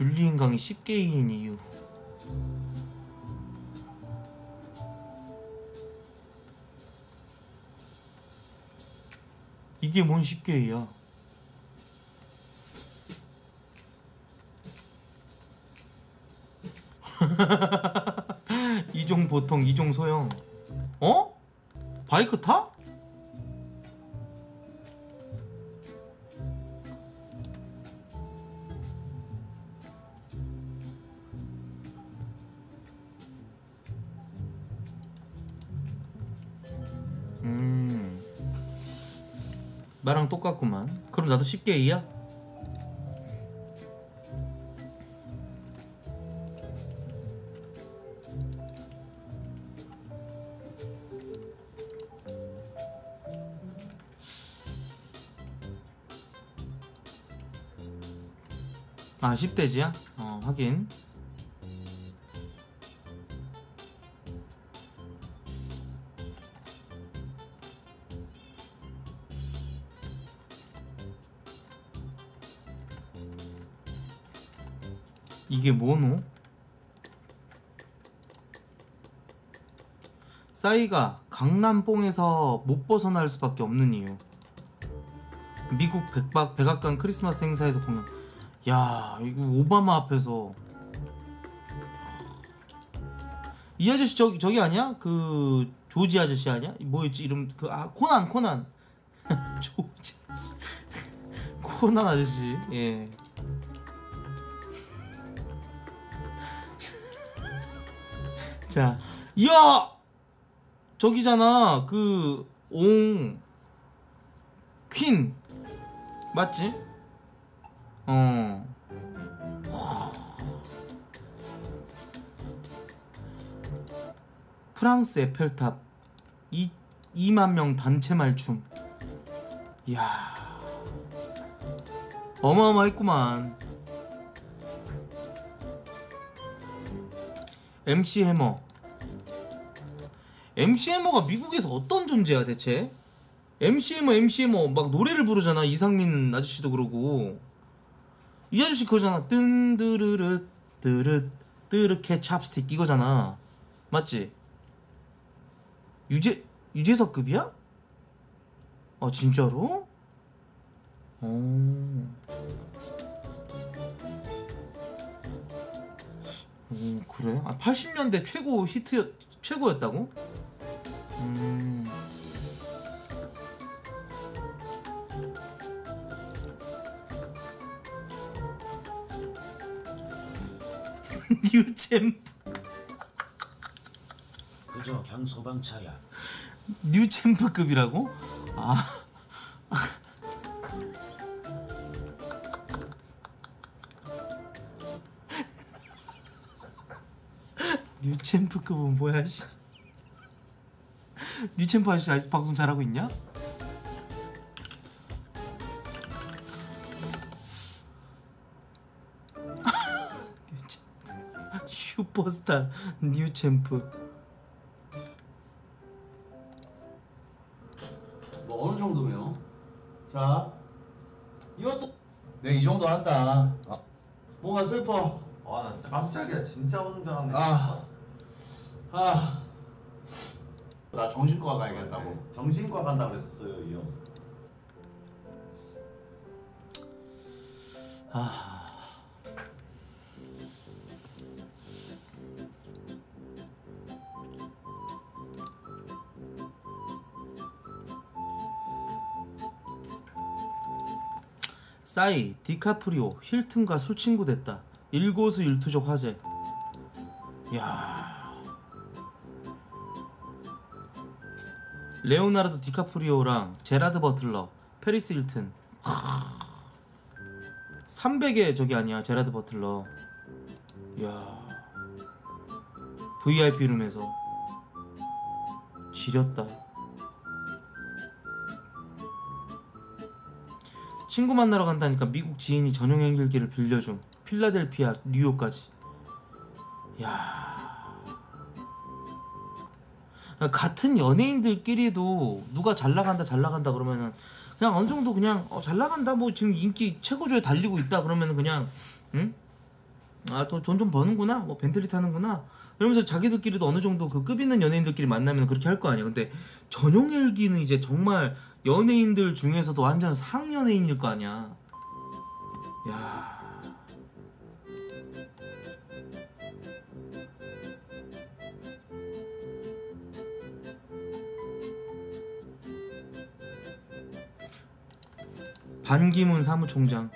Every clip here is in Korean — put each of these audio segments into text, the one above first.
줄리엔 강이 쉽게 이긴 이유 이게 뭔 쉽게 이야 이종 보통 이종 소형 어? 바이크 타? 똑같구만 그럼 나도 쉽게 이야? 아 10대지야? 어 하긴 이게 뭐노? 싸이가 강남뽕에서 못 벗어날 수밖에 없는 이유 미국 백박 백악관 크리스마스 행사에서 공연 야 이거 오바마 앞에서 이 아저씨 저기 저기 아니야? 그 조지 아저씨 아니야? 뭐였지 이름 그 아 코난 코난 조지. 코난 아저씨 예 자, 이야 저기잖아 그옹 퀸 맞지? 어. 프랑스 에펠탑 2, 2만 명 단체 말춤. 이야. 어마어마했구만. MC 해머. MC 해머가 미국에서 어떤 존재야 대체? MC 해머 MC 해머 막 노래를 부르잖아 이상민 아저씨도 그러고 이 아저씨 그거잖아 뜬드르르 뜨르 뜨르케 찹스틱 이거잖아 맞지? 유재 유재석급이야? 아 진짜로? 어. 오 그래? 아 80년대 최고 히트 최고였다고? 음. 뉴챔프 그저 그냥 소방차야. 뉴챔프급이라고? 아 뉴챔프급은 뭐야 씨 뉴챔프 아저씨 아직 방송 잘하고 있냐? 슈퍼스타 뉴챔프 뭐 어느 정도면? 자, 이것도 네이 정도 한다. 아, 뭔가 슬퍼. 와, 나 깜짝이야. 진짜 오는 줄 알았네. 아, 아, 나 정신과 가야겠다고. 정신과 간다 그랬었어요, 이 형. 싸이, 디카프리오, 힐튼과 술친구 됐다. 일거수일투족 화제. 야. 레오나르도 디카프리오랑 제라드 버틀러, 패리스 힐튼. 300의 저기 아니야, 제라드 버틀러. 야. VIP 룸에서 지렸다. 친구 만나러 간다니까 미국 지인이 전용 행길기를 빌려줌 필라델피아 뉴욕까지 야 같은 연예인들끼리도 누가 잘 나간다 잘 나간다 그러면은 그냥 어느 정도 그냥 어, 잘 나간다 뭐 지금 인기 최고조에 달리고 있다 그러면은 그냥 응? 아또돈좀 버는구나 뭐 벤틀리 타는구나 이러면서 자기들끼리도 어느 정도 그 급 있는 연예인들끼리 만나면 그렇게 할 거 아니야 근데 전용일기는 이제 정말 연예인들 중에서도 완전 상연예인일 거 아니야. 야 반기문 사무총장.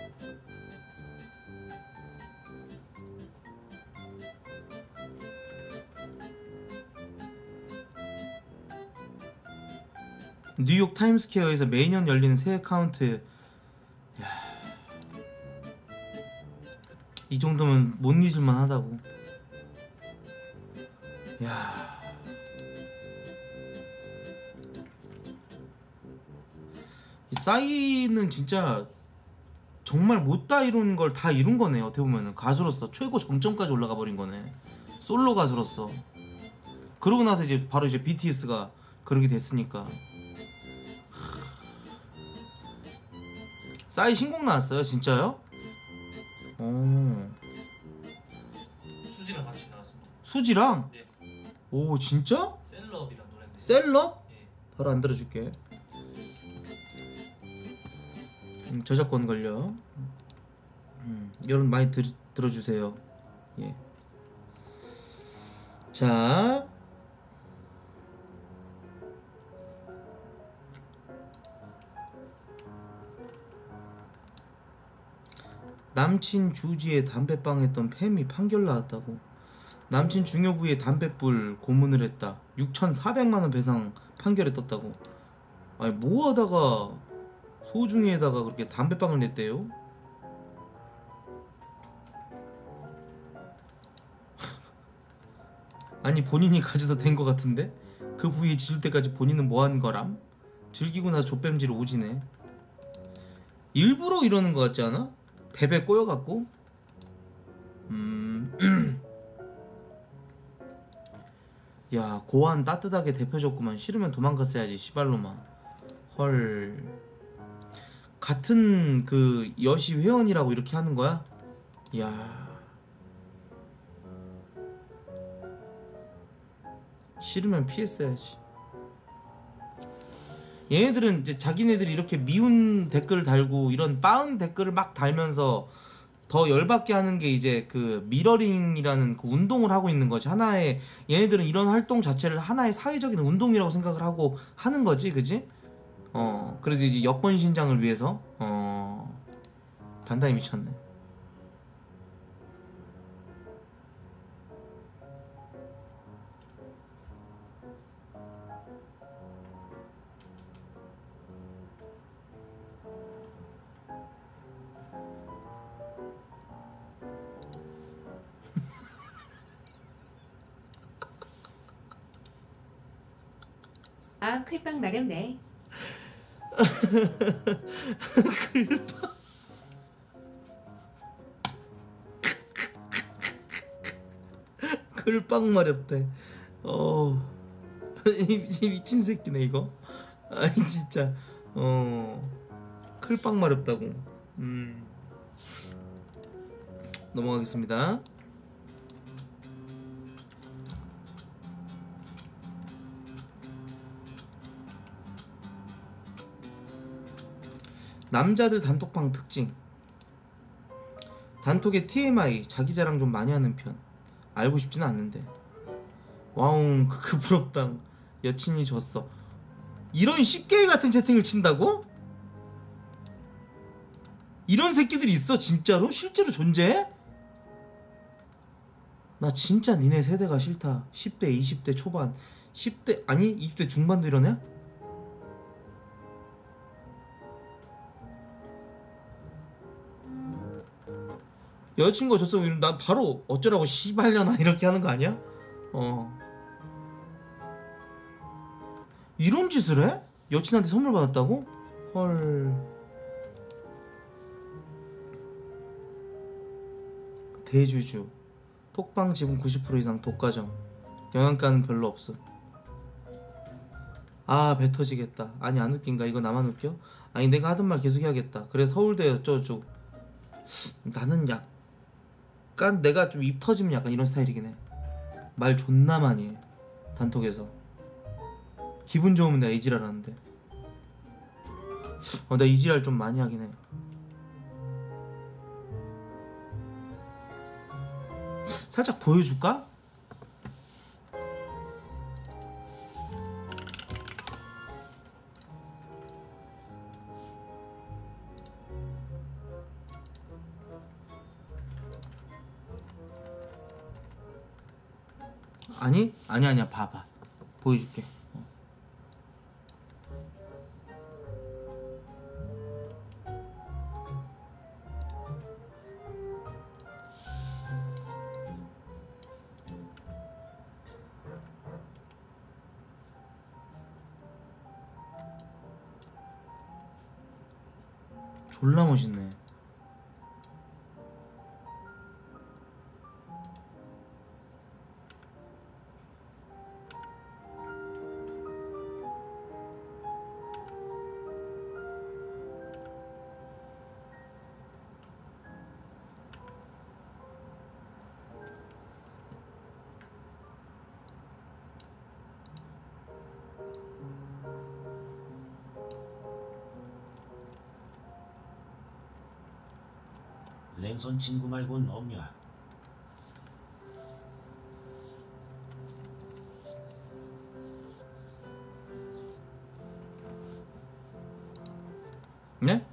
뉴욕 타임스퀘어에서 매년 열리는 새해 카운트. 야. 이 정도면 못 잊을만 하다고. 야 이 싸이는 진짜 정말 못다 이룬 걸 다 이룬 거네 어떻게 보면은 가수로서 최고 정점까지 올라가 버린 거네 솔로 가수로서 그러고 나서 이제 바로 이제 BTS가 그러게 됐으니까 싸이 신곡 나왔어요 진짜요? 오 수지랑 같이 나왔습니다. 수지랑 네. 오 진짜? 셀럽이란 노래인데. 셀럽? 예. 바로 안 들어줄게 저작권 걸려. 음, 여러분 많이 들, 들어주세요. 예. 자. 남친 주지에 담배빵 했던 팸이 판결 나왔다고. 남친 중요부에 담배불 고문을 했다. 6,400만원 배상 판결에 떴다고. 아니 뭐하다가 소중이에다가 그렇게 담배빵을 냈대요? 아니 본인이 가져다 댄 것 같은데? 그 부위에 지울 때까지 본인은 뭐 한 거람? 즐기고 나서 족뱀지로 오지네 일부러 이러는 것 같지 않아? 베베 꼬여갖고 음... 야 고안 따뜻하게 데펴줬구만 싫으면 도망갔어야지 시발로마 헐 같은 그 여시 회원이라고 이렇게 하는 거야? 야. 싫으면 피했어야지. 얘네들은 이제 자기네들이 이렇게 미운 댓글 달고 이런 빠은 댓글을 막 달면서 더 열받게 하는 게 이제 그 미러링이라는 그 운동을 하고 있는 거지. 하나의 얘네들은 이런 활동 자체를 하나의 사회적인 운동이라고 생각을 하고 하는 거지. 그지 어 그래서 이제 여권 신장을 위해서 어 단단히 미쳤네 아, 클빵 마렵네. 글빵 마렵대. 어 미친 새끼네 이거. 아니 진짜. 어. 클빵 마렵다고. 음. 넘어가겠습니다 남자들 단톡방 특징 단톡에 TMI 자기 자랑 좀 많이 하는 편 알고 싶지는 않는데 와웅 크크 부럽다 여친이 줬어 이런 쉽게 같은 채팅을 친다고? 이런 새끼들이 있어 진짜로? 실제로 존재해? 나 진짜 니네 세대가 싫다 10대 20대 초반 10대 아니 20대 중반도 이러네? 여자친구가 줬어. 이러면 난 바로 어쩌라고 씨발려나 이렇게 하는 거 아니야? 어. 이런 짓을 해? 여친한테 선물 받았다고? 헐. 대주주. 톡방 지분 90% 이상 독과점. 영양가는 별로 없어. 아 배 터지겠다. 아니 안 웃긴가? 이거 나만 웃겨? 아니 내가 하던 말 계속 해야겠다. 그래 서울대 어쩌고저쩌고. 나는 약 약간 내가 좀 입 터지면 약간 이런 스타일이긴 해 말 존나 많이 해 단톡에서. 기분 좋으면 내가 이지랄 하는데. 어, 내가 이지랄 좀 많이 하긴 해. 살짝 보여줄까? 아니? 아니 아니야 봐봐 보여줄게 어. 졸라 멋있네 랜선 친구 말곤 없냐? 네?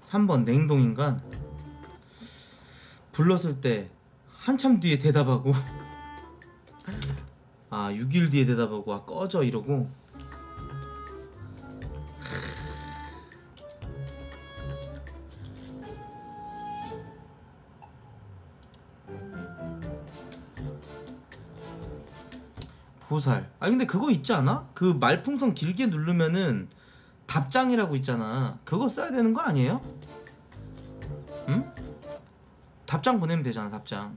삼번 냉동인간 불렀을 때 한참 뒤에 대답하고 아 6일 뒤에 대답하고 아 꺼져 이러고 보살. 아 근데 그거 있지 않아? 그 말풍선 길게 누르면은 답장이라고 있잖아. 그거 써야 되는 거 아니에요? 응? 답장 보내면 되잖아. 답장.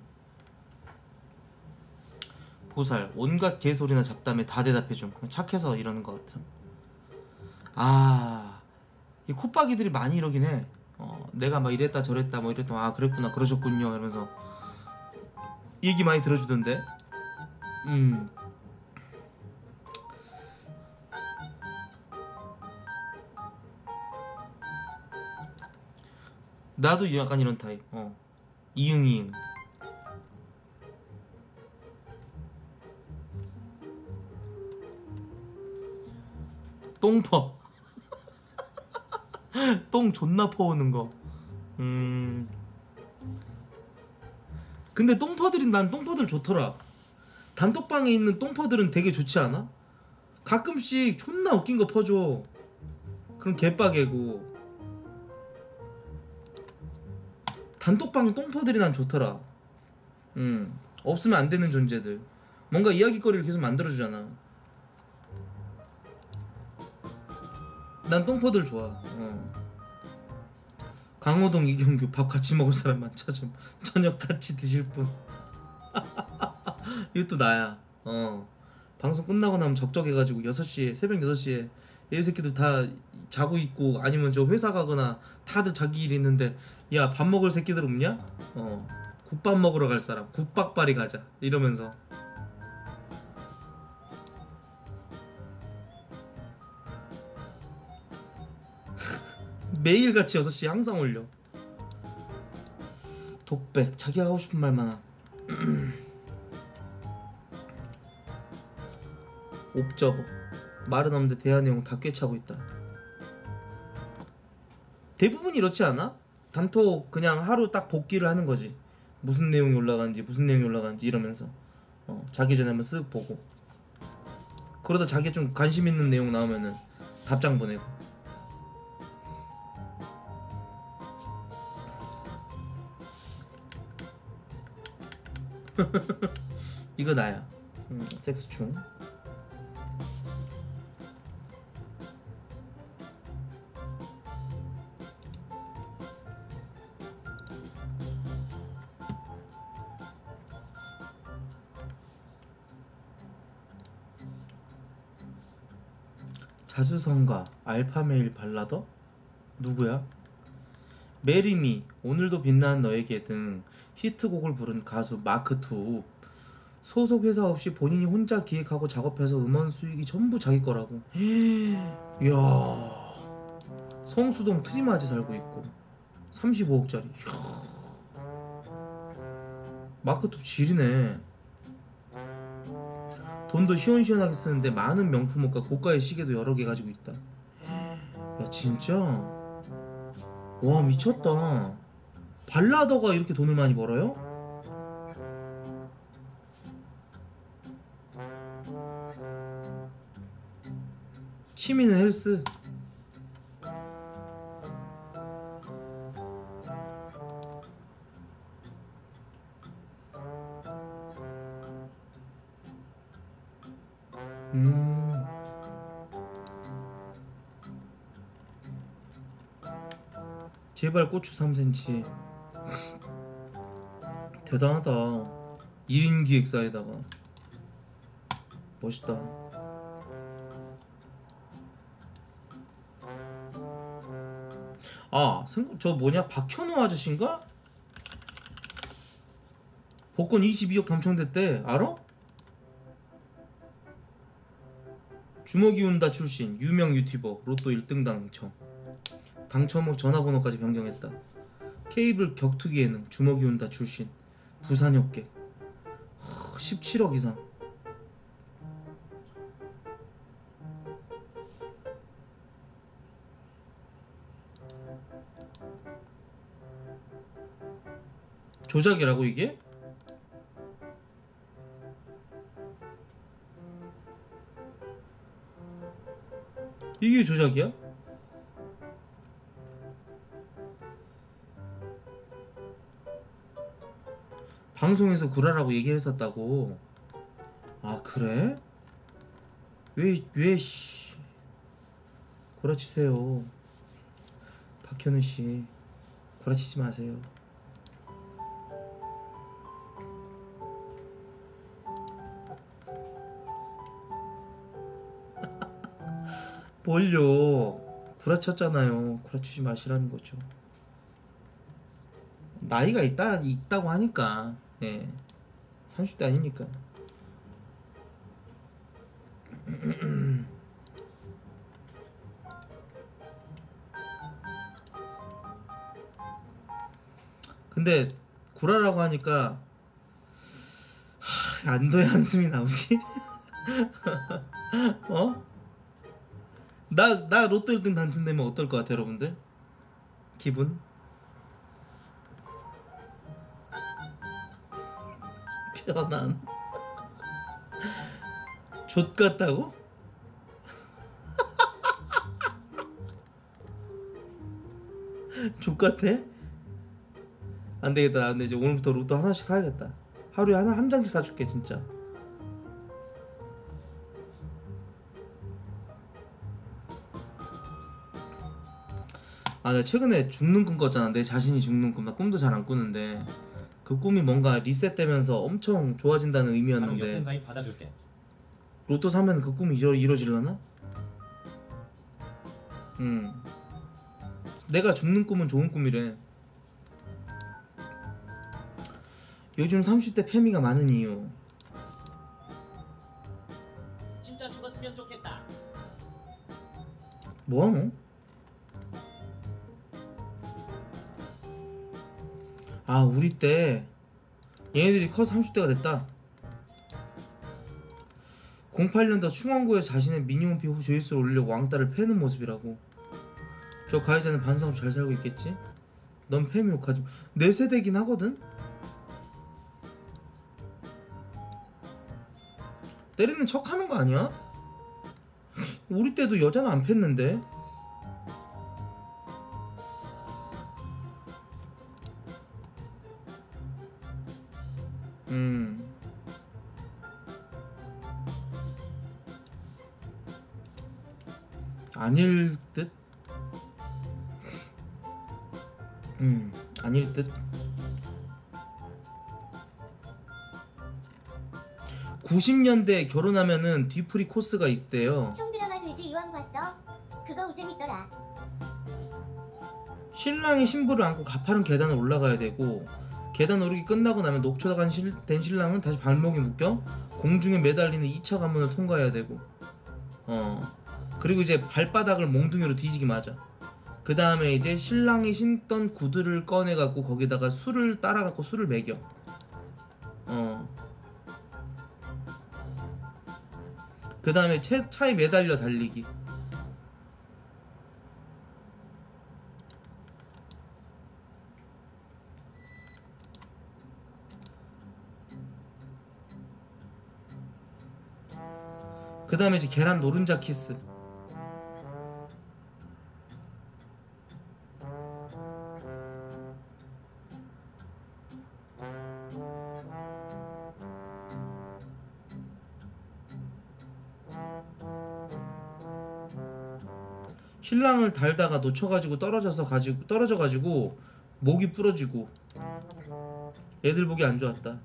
보살. 온갖 개소리나 잡담에 다 대답해 좀. 그냥 착해서 이러는 것 같음. 아, 이 콧박이들이 많이 이러긴 해. 어, 내가 막 이랬다 저랬다 뭐 이랬다 아 그랬구나 그러셨군요 이러면서 얘기 많이 들어주던데. 음. 나도 약간 이런 타입. 어. 이응 이응. 똥퍼. 똥 존나 퍼오는 거. 음. 근데 똥퍼들이 난 똥퍼들 좋더라. 단톡방에 있는 똥퍼들은 되게 좋지 않아? 가끔씩 존나 웃긴 거 퍼줘. 그럼 개빡이고. 단톡방 똥퍼들이 난 좋더라. 음, 없으면 안 되는 존재들. 뭔가 이야기거리를 계속 만들어주잖아. 난 똥퍼들 좋아. 어. 강호동 이경규 밥 같이 먹을 사람만 찾음. 저녁 같이 드실 분. 이것도 나야. 어. 방송 끝나고 나면 적적해가지고 6시에 새벽 6시에 얘 새끼들 다 자고 있고 아니면 저 회사 가거나 다들 자기 일 있는데 야 밥 먹을 새끼들 없냐? 어 국밥 먹으러 갈 사람 국밥발이 가자 이러면서 매일같이 6시 항상 올려. 독백. 자기가 하고 싶은 말만 함 옵저버. 말은 없는데 대화 내용 다 꿰차고 있다. 대부분 이렇지 않아? 단톡 그냥 하루 딱 복귀를 하는 거지. 무슨 내용이 올라가는지 무슨 내용이 올라가는지 이러면서. 어, 자기 전에 한번 쓱 보고. 그러다 자기 좀 관심 있는 내용 나오면은 답장 보내고 이거 나야. 음, 섹스충. 자수성가 알파메일 발라더 누구야? Marry Me 오늘도 빛나는 너에게 등 히트곡을 부른 가수 마크툽 소속 회사 없이 본인이 혼자 기획하고 작업해서 음원 수익이 전부 자기 거라고. 이야 성수동 트리마지 살고 있고 35억짜리. 마크툽 지리네. 돈도 시원시원하게 쓰는데 많은 명품 옷과 고가의 시계도 여러 개 가지고 있다. 야 진짜 와 미쳤다. 발라더가 이렇게 돈을 많이 벌어요? 취미는 헬스. 제발 고추 3cm. 대단하다. 1인 기획사에다가. 멋있다. 아, 생- 저 뭐냐? 박현우 아저씨인가? 복권 22억 당첨됐대. 알아? 주먹이 운다 출신 유명 유튜버 로또 1등 당첨 당첨 후 전화번호까지 변경했다 케이블 격투기 예능 주먹이 운다 출신 부산 협객 17억 이상 조작이라고 이게? 이게 조작이야? 방송에서 구라라고 얘기했었다고. 아 그래? 왜왜 씨. 구라치세요. 박현우 씨 구라치지 마세요. 뭘요? 구라쳤잖아요. 구라치지 마시라는 거죠. 나이가 있다 있다고 하니까 예 30대 아니니까 근데 구라라고 하니까 하, 안도의 한숨이 나오지 어? 나, 나 로또 1등 당첨되면 어떨 것 같아 여러분들? 기분? 편안 좆 같다고? 족 같아? 안 되겠다. 나 근데 이제 오늘부터 로또 하나씩 사야겠다. 하루에 하나 한 장씩 사줄게 진짜. 아, 나 최근에 죽는 꿈 꿨잖아. 내 자신이 죽는 꿈. 나 꿈도 잘 안 꾸는데 그 꿈이 뭔가 리셋되면서 엄청 좋아진다는 의미였는데 역행 가입 받아줄게. 로또 사면 그 꿈이 이루, 이루어지려나? 음. 내가 죽는 꿈은 좋은 꿈이래. 요즘 30대 페미가 많은 이유. 진짜 죽었으면 좋겠다. 뭐하노? 아 우리 때 얘네들이 커서 30대가 됐다 08년도 충원고에 자신의 미니홈피 조회수를 올리려고 왕따를 패는 모습이라고 저 가해자는 반성하고 잘 살고 있겠지? 넌 패미 욕하지 내 세대긴 하거든? 때리는 척 하는 거 아니야? 우리 때도 여자는 안 팼는데 90년대 결혼하면은 뒤풀이 코스가 있대요. 형 드라마 돼지 이왕 봤어? 그거 우잼있더라. 신랑이 신부를 안고 가파른 계단을 올라가야 되고 계단 오르기 끝나고 나면 녹초다 간된 신랑은 다시 발목이 묶여 공중에 매달리는 2차 관문을 통과해야 되고 어 그리고 이제 발바닥을 몽둥이로 뒤지기 맞아 그 다음에 이제 신랑이 신던 구두를 꺼내갖고 거기다가 술을 따라갖고 술을 먹여 어 그 다음에 차에 매달려 달리기. 그 다음에 이제 계란 노른자 키스 신랑을 달다가 놓쳐가지고 떨어져서 가지고 떨어져가지고 목이 부러지고 애들 보기 안 좋았다.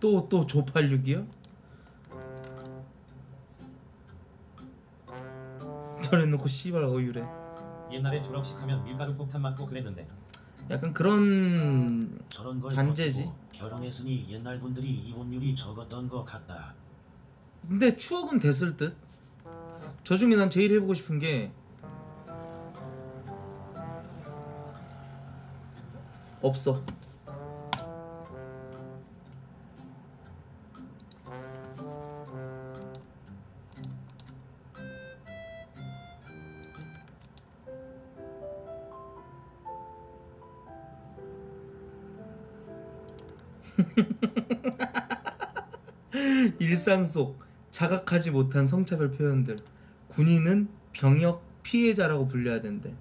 또또 조팔육이요? 저래놓고 씨발 어유래. 옛날에 졸업식 하면 밀가루 폭탄 맞고 그랬는데 약간 그런 저런 걸 잔재지? 결혼했으니 옛날 분들이 이혼율이 적었던 것 같다. 근데 추억은 됐을 듯. 저 중에 난 제일 해보고 싶은 게 없어. 일상 속 자각하지 못한 성차별 표현들 군인은 병역 피해자라고 불려야 된대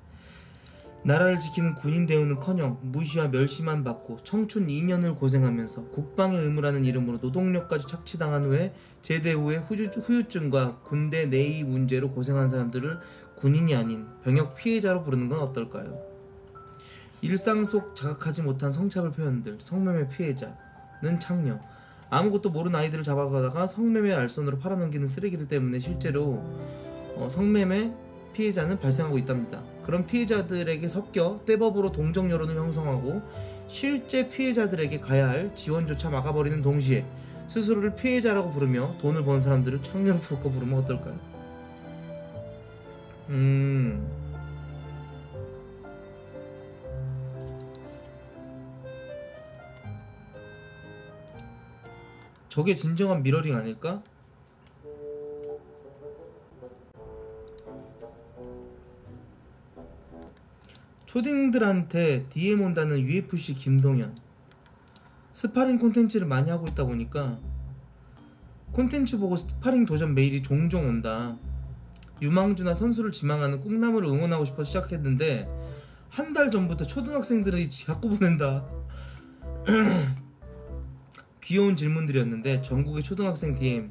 나라를 지키는 군인 대우는커녕 무시와 멸시만 받고 청춘 2년을 고생하면서 국방의 의무라는 이름으로 노동력까지 착취당한 후에 제대 후에 후유, 후유증과 군대 내의 문제로 고생한 사람들을 군인이 아닌 병역 피해자로 부르는 건 어떨까요? 일상 속 자각하지 못한 성차별 표현들 성매매 피해자는 창녀 아무것도 모르는 아이들을 잡아가다가 성매매 알선으로 팔아넘기는 쓰레기들 때문에 실제로 어, 성매매 피해자는 발생하고 있답니다. 그런 피해자들에게 섞여 떼법으로 동정 여론을 형성하고 실제 피해자들에게 가야 할 지원조차 막아버리는 동시에 스스로를 피해자라고 부르며 돈을 버는 사람들을 창녀로 부르고 부르면 어떨까요? 음. 저게 진정한 미러링 아닐까? 초딩들한테 DM 온다는 UFC 김동현 스파링 콘텐츠를 많이 하고 있다 보니까 콘텐츠 보고 스파링 도전 메일이 종종 온다. 유망주나 선수를 지망하는 꿈나무를 응원하고 싶어 시작했는데 한 달 전부터 초등학생들이 자꾸 보낸다 귀여운 질문들이었는데 전국의 초등학생 DM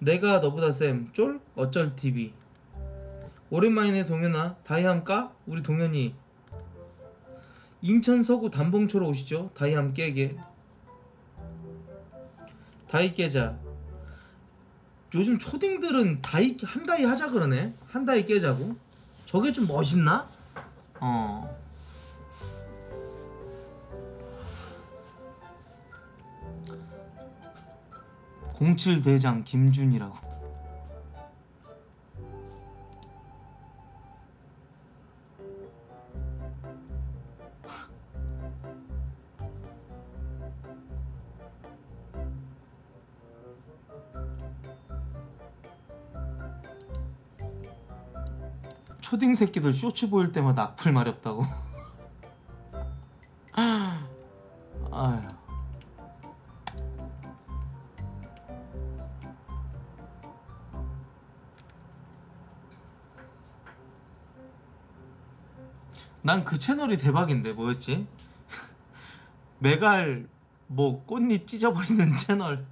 내가 너보다 쌤 쫄? 어쩔 TV 오랜만이네 동현아. 다이함 까? 우리 동현이. 인천 서구 담봉초로 오시죠. 다이함 깨게. 다이 깨자. 요즘 초딩들은 다이 한 다이 하자 그러네. 한 다이 깨자고. 저게 좀 멋있나? 어. 공칠 대장 김준이라고. 초딩 새끼들 쇼츠 보일 때마다 악플 마렵다고. 아휴. 난그 채널이 대박인데 뭐였지? 메갈 뭐 꽃잎 찢어버리는 채널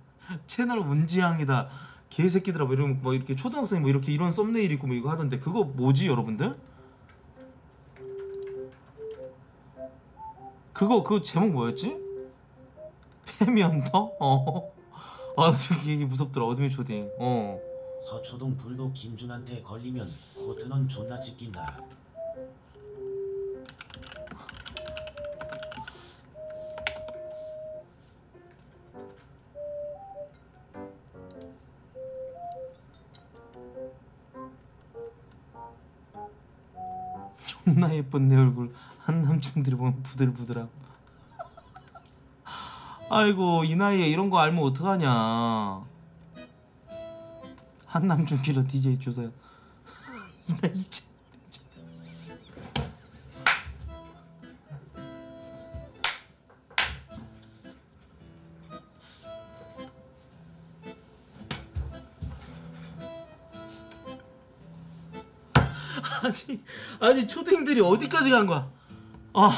채널 문지양이다 개새끼들아 뭐 이러면 뭐 이렇게 초등학생 뭐 이렇게 이런 썸네일 있고 뭐 이거 하던데 그거 뭐지 여러분들? 그거 그 제목 뭐였지? 해미언터? 어. 아 저기 이게 무섭더라 어둠의 초딩. 어. 서초동 불도 김준한테 걸리면 코트는 존나 찢긴다. 존나 예쁜 내 얼굴 한남충들이 보면 부들부들함. 아이고 이 나이에 이런 거 알면 어떡하냐. 한남충 킬러 DJ 조사연. 이 나이 아니 초딩들이 어디까지 간 거야? 아.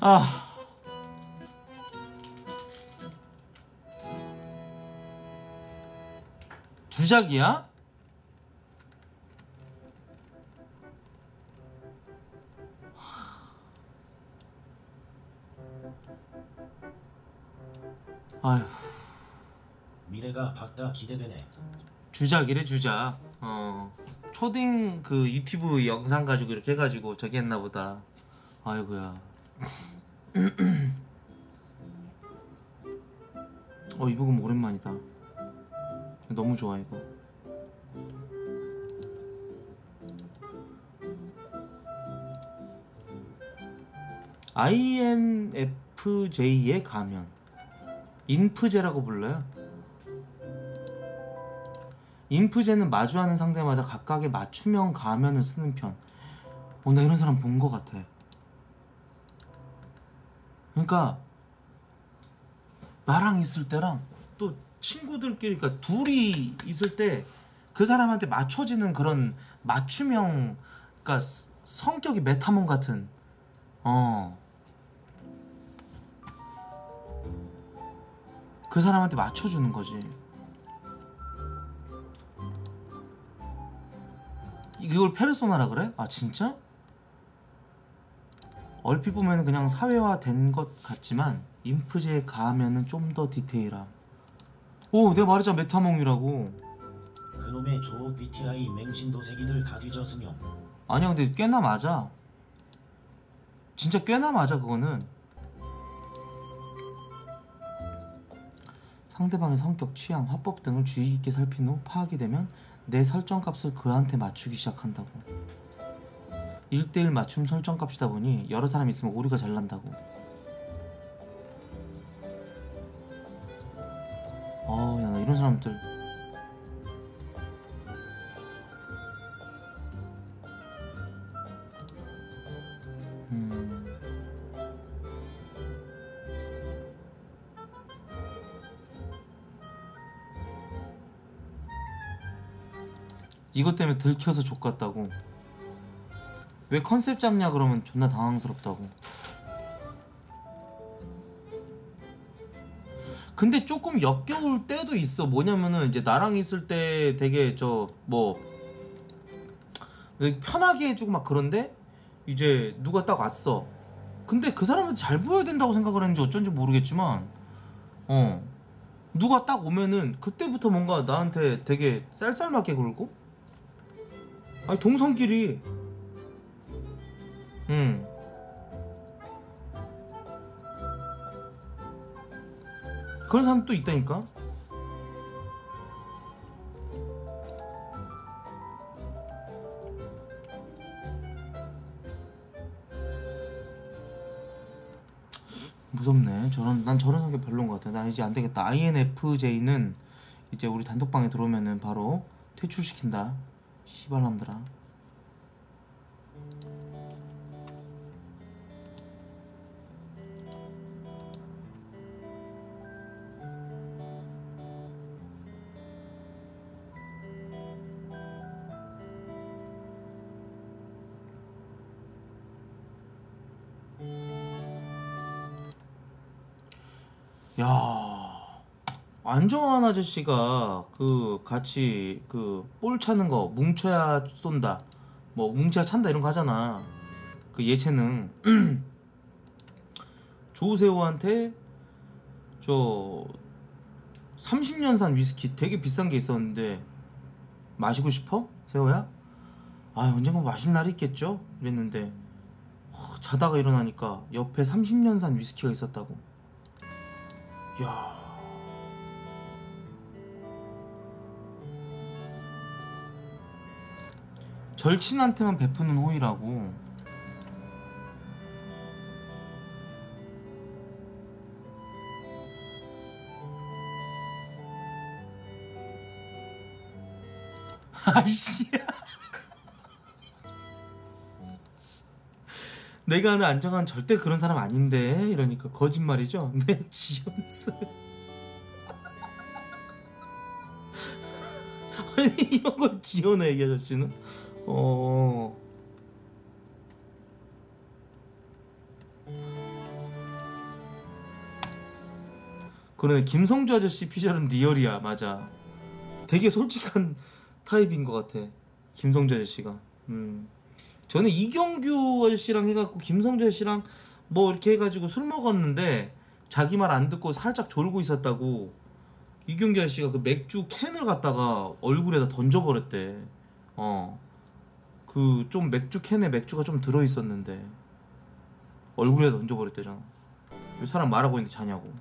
아. 주작이야? 기대되네. 주작이래 주작. 어. 초딩 그 유튜브 영상 가지고 이렇게 해가지고 저기 했나 보다. 아이고야. 어이 부분 오랜만이다. 너무 좋아 이거. INFJ의 가면. 인프제라고 불러요 인프제는 마주하는 상대마다 각각의 맞춤형 가면을 쓰는 편. 어, 나 이런 사람 본 것 같아. 그러니까 나랑 있을 때랑 또 친구들끼리 그러니까 둘이 있을 때 그 사람한테 맞춰지는 그런 맞춤형 그러니까 스- 성격이 메타몬 같은 어. 그 사람한테 맞춰주는 거지. 이걸 페르소나라 그래? 아 진짜? 얼핏 보면 그냥 사회화된 것 같지만 인프제에 가하면은 좀 더 디테일함. 오, 내가 말했잖아 메타몽이라고. 그놈의 조 BTI 맹신도 새끼들 다 뒤졌으며 아니야, 근데 꽤나 맞아. 진짜 꽤나 맞아 그거는. 상대방의 성격, 취향, 화법 등을 주의 깊게 살핀 후 파악이 되면 내 설정 값을 그한테 맞추기 시작한다고. 1대1 맞춤 설정 값이다 보니 여러 사람 있으면 오류가 잘 난다고. 어, 야, 나 이런 사람들 이것 때문에 들켜서 족같다고. 왜 컨셉 잡냐 그러면 존나 당황스럽다고. 근데 조금 역겨울 때도 있어. 뭐냐면은 이제 나랑 있을 때 되게 저 뭐 편하게 해주고 막 그런데 이제 누가 딱 왔어. 근데 그 사람한테 잘 보여야 된다고 생각을 했는지 어쩐지 모르겠지만 어. 누가 딱 오면은 그때부터 뭔가 나한테 되게 쌀쌀맞게 굴고 아니 동성끼리. 응. 그런 사람 또 있다니까? 무섭네. 저런 난 저런 성격 별로인 것 같아. 나 이제 안 되겠다. INFJ는 이제 우리 단톡방에 들어오면은 바로 퇴출시킨다 시발남들아 안정환 아저씨가 그 같이 그 볼 차는 거 뭉쳐야 쏜다 뭐 뭉쳐야 찬다 이런 거 하잖아 그 예체능 조세호한테 저 30년 산 위스키 되게 비싼 게 있었는데 마시고 싶어? 세호야? 아 언젠가 마실 날이 있겠죠? 이랬는데 허, 자다가 일어나니까 옆에 30년 산 위스키가 있었다고 야 절친한테만 베푸는 호의라고. 아이씨. 내가 아는 안정환 절대 그런 사람 아닌데 이러니까 거짓말이죠? 네 지연스. 아니 이런 걸 지연해 이 아저씨는 어. 그러네 김성주 아저씨 피셜은 리얼이야 맞아. 되게 솔직한 타입인 것 같아 김성주 아저씨가. 음. 저는 이경규 아저씨랑 해갖고 김성주 아저씨랑 뭐 이렇게 해가지고 술 먹었는데 자기 말 안 듣고 살짝 졸고 있었다고 이경규 아저씨가 그 맥주 캔을 갖다가 얼굴에다 던져버렸대. 어 그 좀 맥주 캔에 맥주가 좀 들어 있었는데 얼굴에 던져 버렸대잖아 이 사람 말하고 있는데 자냐고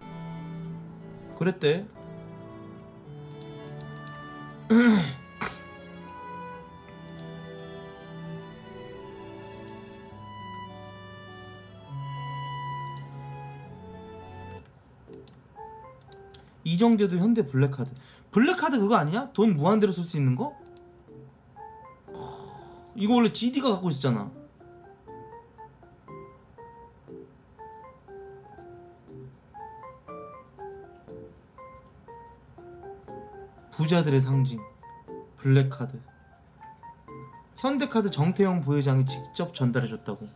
그랬대 이정재도 현대 블랙카드 블랙카드 그거 아니야? 돈 무한대로 쓸 수 있는 거? 허, 이거 원래 GD가 갖고 있었잖아. 부자들의 상징 블랙카드. 현대카드 정태영 부회장이 직접 전달해줬다고.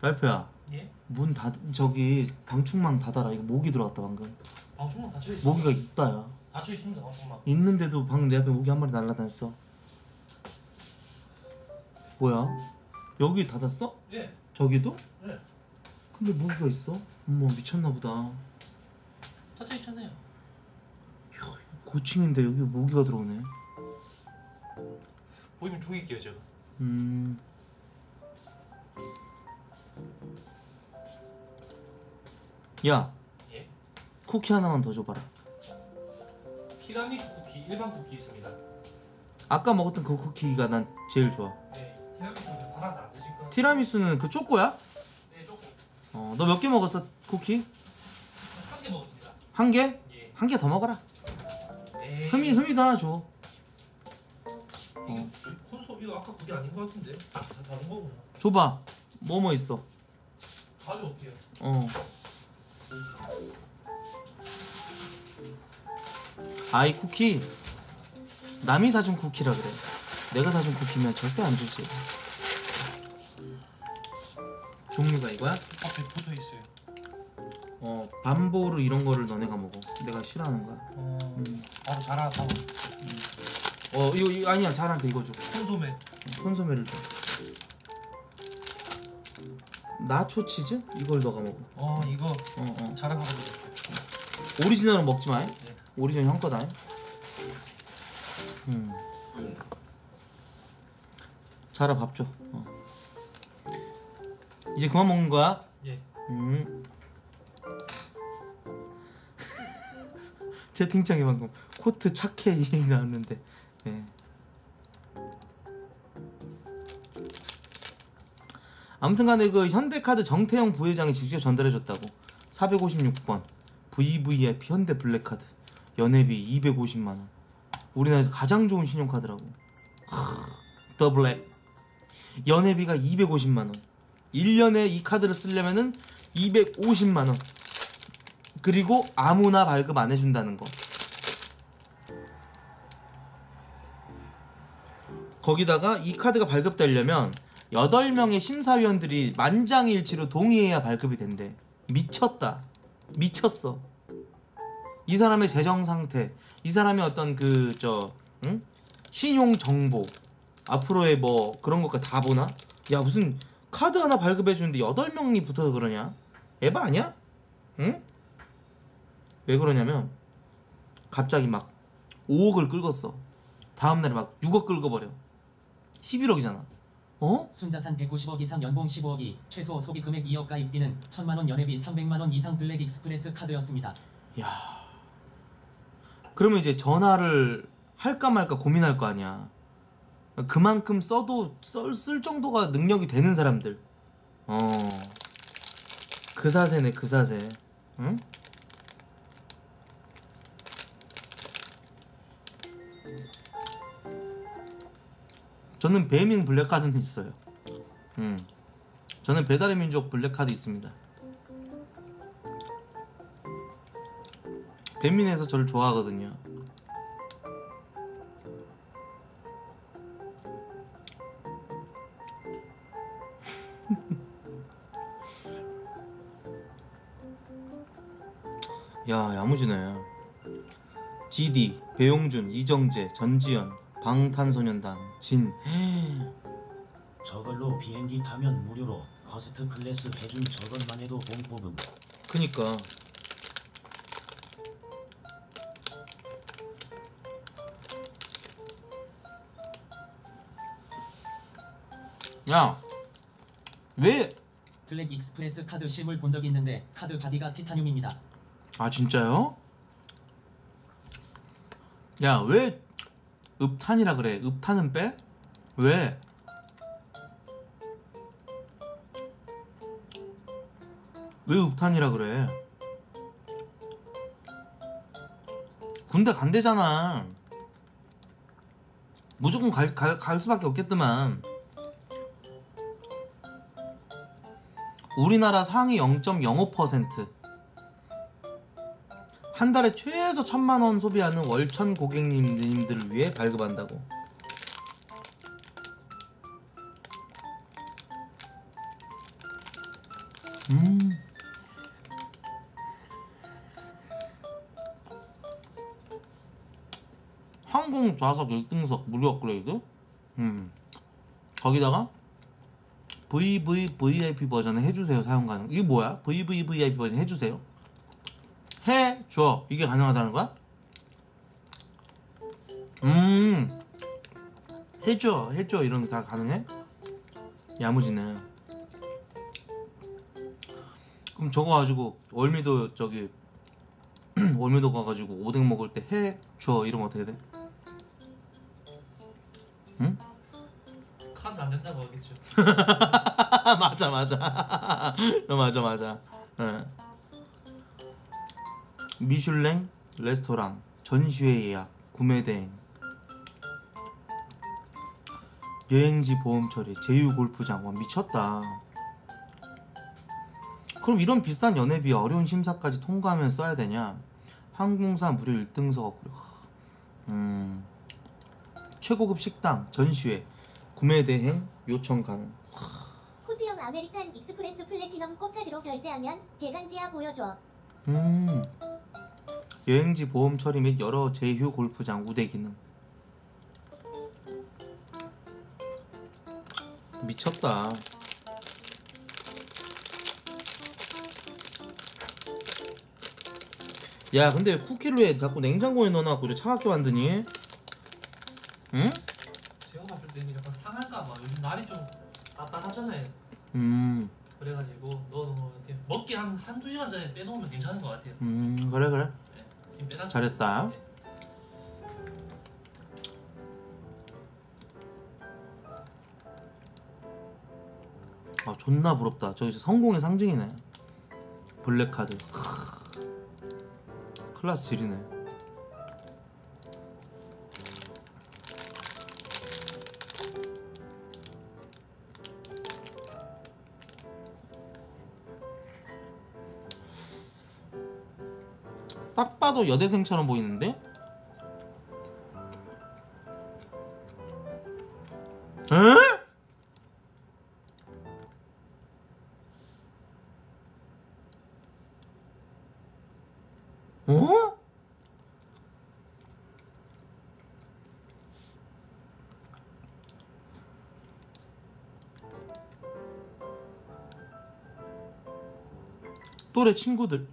랄프야. 예? 문 닫, 저기 방충망 닫아라. 이거 모기 들어왔다 방금. 방충망 닫혀 있어. 모기가 있다야 닫혀 있습니다. 방충망. 있는데도 방금 내 앞에 모기 한 마리 날라다녔어 뭐야 여기 닫았어? 예. 저기도? 네. 근데 모기가 있어? 어머 미쳤나 보다 닫혀 있잖아요. 고층인데 여기 모기가 들어오네 보이면 죽일게요 제가. 음 야, 예. 쿠키 하나만 더 줘봐라. 티라미수 쿠키, 일반 쿠키 있습니다. 아까 먹었던 그 쿠키가 난 제일 좋아. 네. 티라미수는 달아서 안 드실 거. 티라미수는 그 초코야? 네, 조금 어, 너 몇 개 먹었어 쿠키? 한 개 먹었습니다. 한 개? 예. 한 개 더 먹어라. 네. 흠이 흠이도 하나 줘. 이게 콘솔 이거 아까 그게 아닌 것 같은데. 다 다른 거구나. 줘봐. 뭐뭐 있어? 가져올게요. 어. 아이 쿠키. 남이 사준 쿠키라 그래. 내가 사준 쿠키면 절대 안 주지. 종류가 이거야? 앞에 붙어 있어요. 어 반보르 이런 거를 너네가 먹어. 내가 싫어하는 거야. 어. 음. 바로 자라 바로. 어 이거, 이거 아니야 잘한테 이거 줘. 콘소메. 콘소메를 줘. 나초 치즈? 이걸 너가 먹어. 어 이거 어 어. 자라 바로 먹을게요. 오리지널은 먹지 마. 오리지널 형 거다. 음. 자라 밥 줘. 어. 이제 그만 먹는 거야. 예. 음. 채팅창에 방금 코트 착해 얘기 나왔는데. 예. 아무튼간에 그 현대카드 정태영 부회장이 직접 전달해줬다고 456번 VVIP 현대 블랙카드 연회비 250만 원 우리나라에서 가장 좋은 신용카드라고 더 블랙 연회비가 250만 원 1년에 이 카드를 쓰려면은 250만 원 그리고 아무나 발급 안 해준다는 거 거기다가 이 카드가 발급되려면 8명의 심사위원들이 만장일치로 동의해야 발급이 된대. 미쳤다. 미쳤어. 이 사람의 재정 상태, 이 사람의 어떤 그 저 응? 신용 정보, 앞으로의 뭐 그런 것까지 다 보나? 야 무슨 카드 하나 발급해 주는데 8명이 붙어서 그러냐? 에바 아니야? 응? 왜 그러냐면 갑자기 막 5억을 긁었어. 다음 날에 막 6억 긁어버려. 11억이잖아. 어? 순자산 150억 이상 연봉 15억이 최소 소비 금액 2억 가입비는 1000만 원 연회비 300만 원 이상 Black Express 카드였습니다. 야. 그러면 이제 전화를 할까 말까 고민할 거 아니야. 그만큼 써도 쓸, 쓸 정도가 능력이 되는 사람들. 어. 그 사세네, 그 사세. 응? 저는 배민 블랙카드는 있어요. 음. 저는 배달의 민족 블랙카드 있습니다. 배민에서 저를 좋아하거든요. 야 야무지네. GD, 배용준, 이정재, 전지현, 방탄소년단, 진. 저걸로 비행기 타면 무료로 first class 해준 저것만 해도 뽕 뽑음. 그니까 야 왜? Black Express 카드 실물 본적 있는데 카드 바디가 티타늄입니다. 아 진짜요? 야 왜 읍탄이라 그래 읍탄은 빼? 왜? 왜 읍탄이라 그래 군대 간대잖아 무조건 갈, 갈, 갈 수밖에 없겠더만 우리나라 상위 0.05%한 달에 최소 천만 원 소비하는 월천 고객님들을 위해 발급한다고. 음. 항공 좌석 1등석 무료 업그레이드? 음. 거기다가 VVVIP 버전을 해주세요 사용 가능. 이게 뭐야? VVVIP 버전 해주세요. 해줘 이게 가능하다는 거야? 음 해줘 해줘 이런 게 다 가능해? 야무지네 그럼 저거 가지고 월미도 저기 월미도 가가지고 오뎅 먹을 때 해줘 이러면 어떻게 돼? 카드 안 된다고 하겠죠. 맞아 맞아. 어, 맞아 맞아. 예. 미슐랭 레스토랑 전시회 예약 구매 대행. 여행지 보험 처리 제휴 골프장. 와 미쳤다. 그럼 이런 비싼 연회비 어려운 심사까지 통과하면 써야 되냐? 항공사 무료 1등석. 업그레이드 음. 최고급 식당 전시회 구매 대행 요청 가능 코드형 American Express Platinum 꼽카드로 결제하면 대간지하 보여줘. 음 여행지 보험 처리 및 여러 제휴 골프장 우대 기능 미쳤다 야 근데 왜 쿠키를 왜 자꾸 냉장고에 넣어놔 그래 차갑게 만드니? 응? 제가 봤을 때는 약간 상할까 봐. 요즘 날이 좀 따뜻하잖아요. 음, 그래가지고 넣어놓으면 돼. 먹기 한 한두 시간 전에 빼놓으면 괜찮은 것 같아요. 음 그래 그래 빼놨어요. 잘했다. 네. 아 존나 부럽다 저기 진짜 성공의 상징이네 블랙 카드 크. 클라스 질이네 봐도 여대생처럼 보이는데? 에? 어? 또래 친구들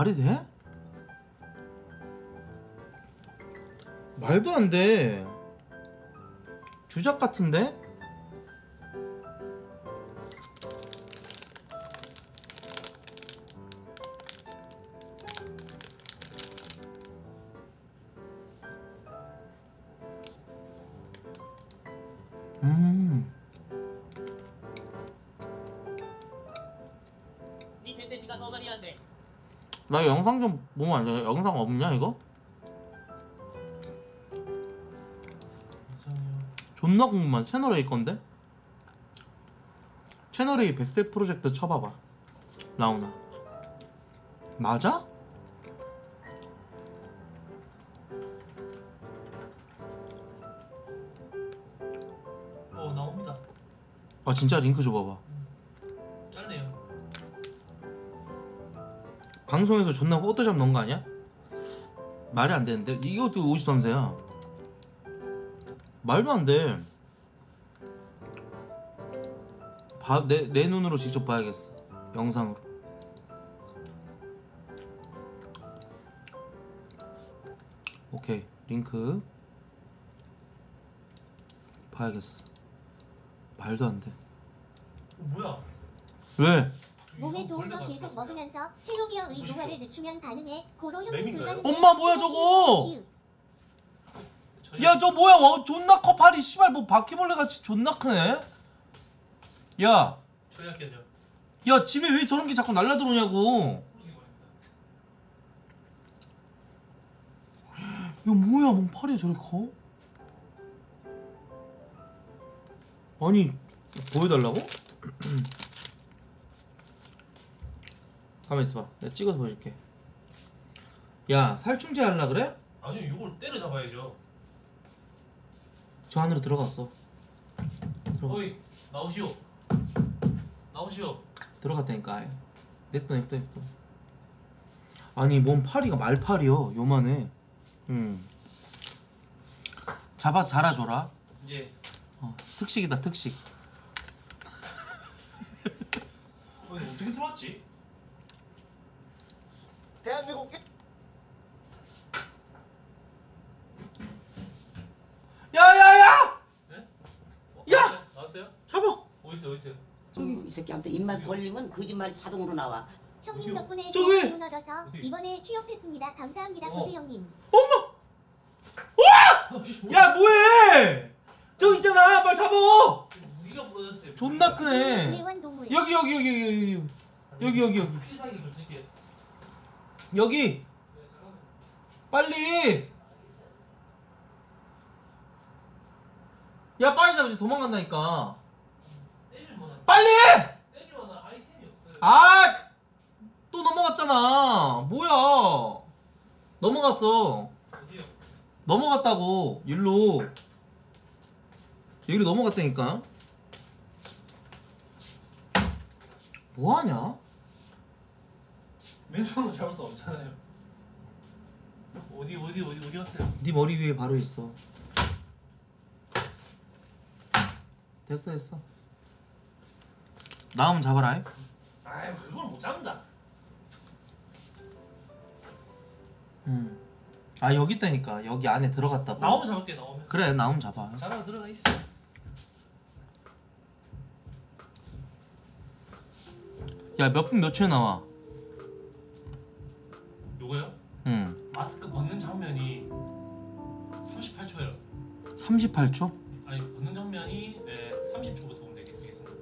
말이 돼? 말도 안 돼. 주작 같은데? 영상 없냐 이거? 존나 궁금한 채널 A 건데? 채널 A 100세 프로젝트 쳐봐봐 나오나 맞아? 어 나옵니다. 아 진짜 링크 줘봐봐 짧네요. 방송에서 존나 포토샵 넣은 거 아니야? 말이 안 되는데? 이게 어떻게 53세야? 말도 안돼. 내, 내 눈으로 직접 봐야겠어. 영상으로. 오케이. 링크. 봐야겠어. 말도 안돼. 어, 뭐야? 왜? 몸에 좋은 거 계속. 먹으면서 새로비어 의 보십시오. 노화를 늦추면 가능해. 고로 효능 맵인가요? 불가능. 엄마, 뭐야, 저거? 저희- 야저 뭐야 와, 존나 커 팔이 씨발 뭐 바퀴벌레 같이 존나 크네 야 할게요. 야 집에 왜 저런 게 자꾸 날라 들어오냐고 그러게 말입니다. 이거 뭐야 뭔 팔이 저리 커? 아니 보여달라고? 가만 있어봐 내가 찍어서 보여줄게 야 살충제 할라 그래? 아니요, 이걸 때려잡아야죠. 저 안으로 들어갔어 들어갔어 어이, 나오시오. 나오시오. 들어갔다니까 아예. 냅둬 냅둬 냅둬 아니 뭔 파리가 말파리여 요만해 음 잡아서 자라줘라 예. 어, 특식이다 특식 어, 어떻게 들어왔지? 대한민국 야야야 어, 야! 나왔어요? 나왔어요? 잡아 어디 있어요? 어디 있어요? 저기 이 새끼한테 입만 걸리면 거짓말이 자동으로 나와. 형님 덕분에 저기! 어디? 이번에 취업했습니다. 감사합니다, 어. 고대 형님. 엄마 야 뭐해 저기 있잖아 빨리 잡아 무기가 부러졌어요. 존나 크네 외환 동물. 여기 여기 여기 여기 여기 여기 여기 여기 피사기 좀 쓸게요. 여기. 빨리. 야 빨리 잡지. 도망간다니까. 빨리. 아 또 넘어갔잖아. 뭐야? 넘어갔어? 넘어갔다고 일로. 여기로 넘어갔다니까. 뭐하냐 맨손으로 잡을 수 없잖아요. 어디 어디 어디 어디 갔어요? 네 머리 위에 바로 있어 됐어 됐어 나오면 잡아라 잉? 아이 그걸 못 잡는다. 음. 아 여기 있다니까 여기 안에 들어갔다고 나오면 잡을게 나오면. 그래 나오면 잡아 자라 들어가 있어. 야 몇 분 몇 초에 나와 요거요? 응 마스크 벗는 장면이 38초예요. 38초? 아니 벗는 장면이 네, 30초부터 보면 되겠, 되겠습니다.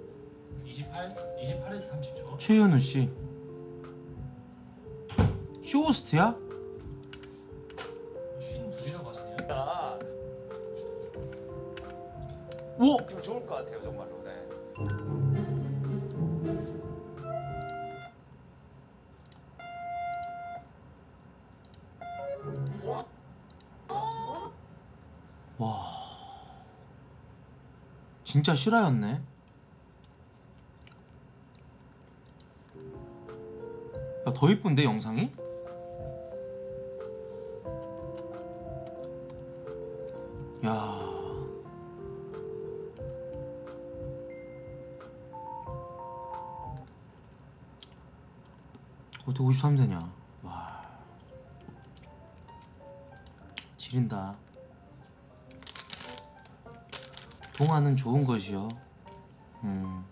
28, 28에서 30초. 최현우 씨 쇼호스트야? 쉰 둘이라고 하시네요. 오! 좋을 것 같아요 정말로. 진짜 실화였네. 야, 더 이쁜데 영상이? 야. 어떻게 53세냐? 동화는 좋은 것이요. 음.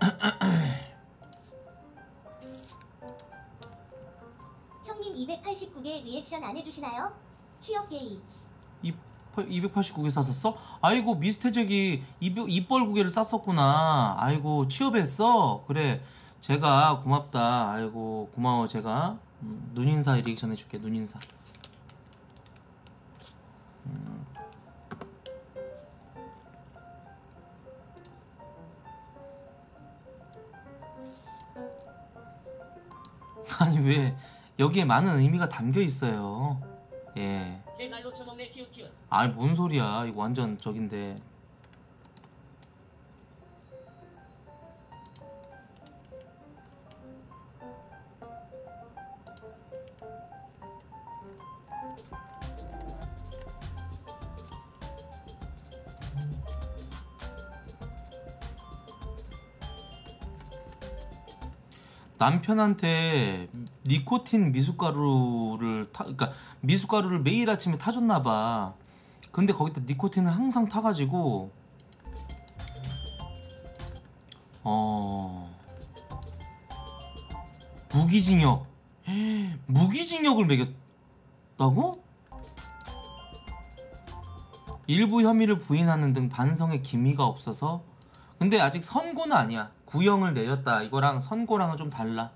형님 289개 리액션 안 해주시나요? 취업 게이. 289개 쌌었어? 아이고 미스테적이 입 벌구개를 쌌었구나. 아이고 취업했어. 그래 제가 고맙다. 아이고 고마워 제가 음, 눈인사 리액션 해줄게 눈인사. 여기에 많은 의미가 담겨 있어요. 예. 키읔키읔 아니 뭔 소리야 이거 완전 저긴데 남편한테 니코틴 미숫가루를 타, 그러니까 미숫가루를 매일 아침에 타줬나 봐. 근데 거기다 니코틴을 항상 타가지고 어 무기징역 무기징역을 매겼다고? 일부 혐의를 부인하는 등 반성의 기미가 없어서 근데 아직 선고는 아니야 구형을 내렸다. 이거랑 선고랑은 좀 달라.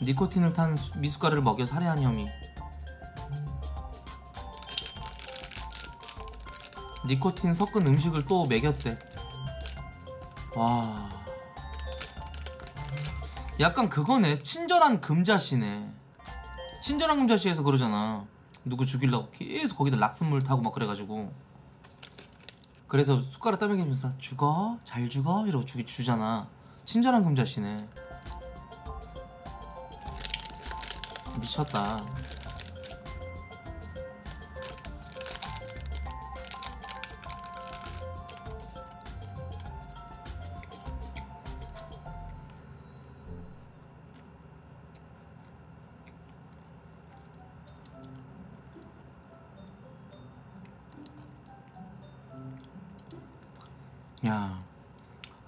니코틴을 탄 수- 미숫가루를 먹여 살해한 혐의. 니코틴 섞은 음식을 또 먹였대. 와. 약간 그거네. 친절한 금자씨네. 친절한 금자씨에서 그러잖아. 누구 죽이려고 계속 거기다 락슨물 타고 막 그래가지고 그래서 숟가락 따먹이면서 죽어? 잘 죽어? 이러고 주기 주잖아. 친절한 금자씨네. 미쳤다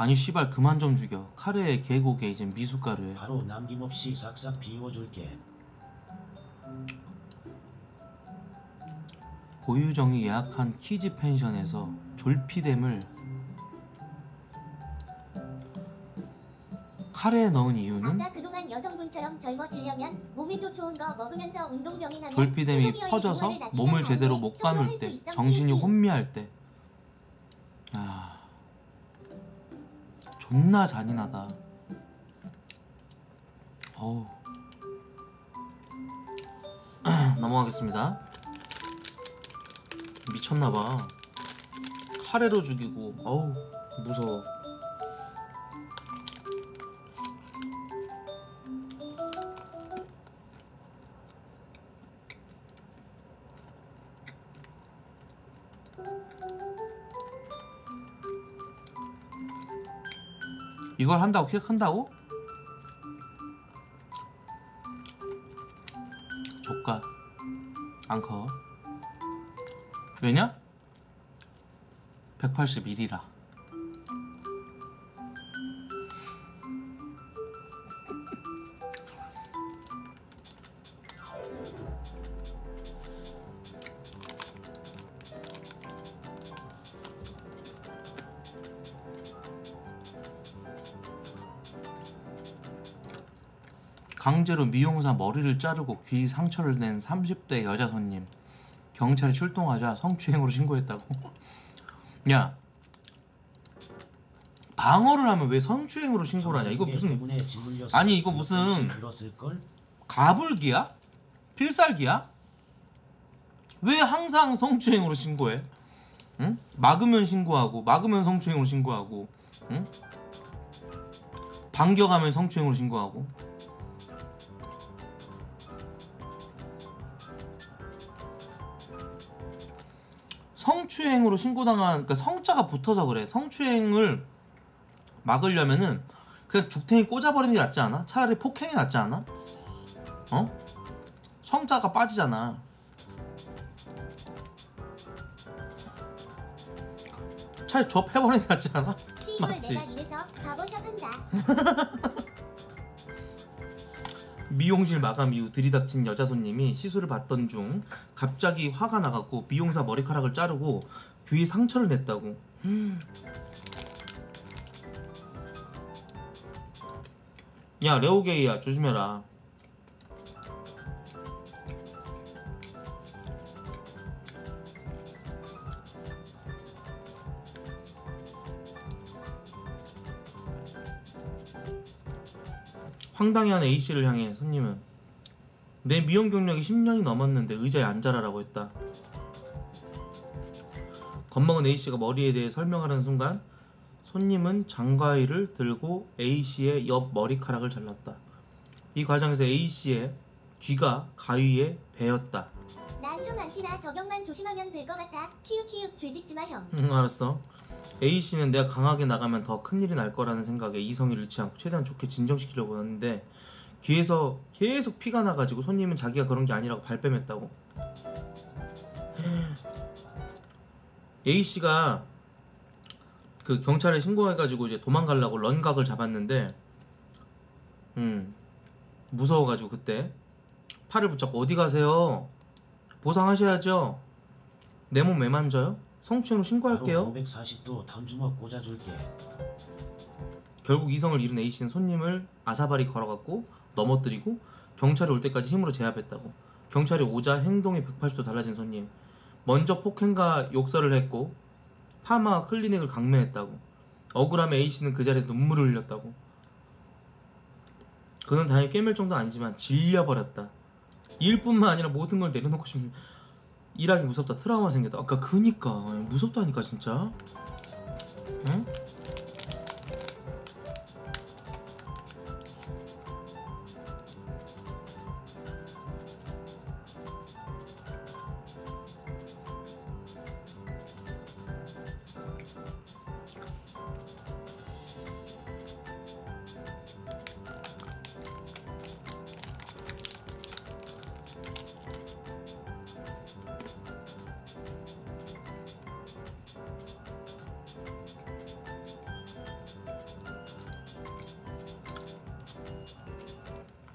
아니 씨발 그만 좀 죽여. 카레에 계곡에 이제 미숫가루에. 바로 남김없이 싹싹 비워줄게. 고유정이 예약한 키즈 펜션에서 졸피뎀을 카레에 넣은 이유는? 아까 그동안 여성분처럼 젊어지려면 몸에 좀 좋은 거 먹으면서 운동병이 나면 졸피뎀이 퍼져서 몸을 제대로 못 가눌 때 정신이. 혼미할 때. 야, 존나 잔인하다. 어우. 넘어가겠습니다. 미쳤나봐. 카레로 죽이고. 어우 무서워 이걸 한다고 키가 큰다고? 조카 안커 왜냐? 181이라 강제로 미용사 머리를 자르고 귀 상처를 낸 30대 여자 손님 경찰이 출동하자 성추행으로 신고했다고 야 방어를 하면 왜 성추행으로 신고를 하냐 이거 무슨 아니, 이거 무슨-? 가불기야? 필살기야? 왜 항상 성추행으로 신고해? 응? 막으면 신고하고 막으면 성추행으로 신고하고 응? 반격하면 성추행으로 신고하고 성추행으로 신고당한 그러니까 성자가 붙어서 그래 성추행을 막으려면은 그냥 죽탱이 꽂아버리는 게 낫지 않아? 차라리 폭행이 낫지 않아? 어? 성자가 빠지잖아 차라리 접해버리는 게 낫지 않아? 맞지? 미용실 마감 이후 들이닥친 여자 손님이 시술을 받던 중 갑자기 화가 나갖고 미용사 머리카락을 자르고 귀에 상처를 냈다고. 야 레오게이야 조심해라. 황당해하는 A 씨를 향해 손님은 내 미용 경력이 10년이 넘었는데 의자에 앉아라라고 했다. 겁먹은 A 씨가 머리에 대해 설명하는 순간 손님은 장과위를 들고 A 씨의 옆 머리카락을 잘랐다. 이 과정에서 A 씨의 귀가 가위에 베었다. 나형 안티나 저격만 조심하면 될 것 같아. 키읔키읔 죄짓지 마 형. 응 알았어. A 씨는 내가 강하게 나가면 더 큰일이 날 거라는 생각에 이성을 잃지 않고 최대한 좋게 진정시키려고 하는데 귀에서 계속 피가 나가지고 손님은 자기가 그런 게 아니라고 발뺌했다고. A 씨가 그 경찰에 신고해가지고 이제 도망가려고 런각을 잡았는데, 음 무서워가지고 그때 팔을 붙잡고 어디 가세요? 보상하셔야죠. 내 몸 왜 만져요? 성추행으로 신고할게요. 바로 540도 던주먹 꽂아줄게. 결국 이성을 잃은 A 씨는 손님을 아사바리 걸어갔고 넘어뜨리고 경찰이 올 때까지 힘으로 제압했다고. 경찰이 오자 행동이 180도 달라진 손님. 먼저 폭행과 욕설을 했고 파마와 클리닉을 강매했다고. 억울함에 A 씨는 그 자리에서 눈물을 흘렸다고. 그는 다행히 깨물 정도 아니지만 질려버렸다. 일뿐만 아니라 모든 걸 내려놓고 싶은 일하기 무섭다. 트라우마 생겼다. 아까 그니까 무섭다니까 진짜. 응?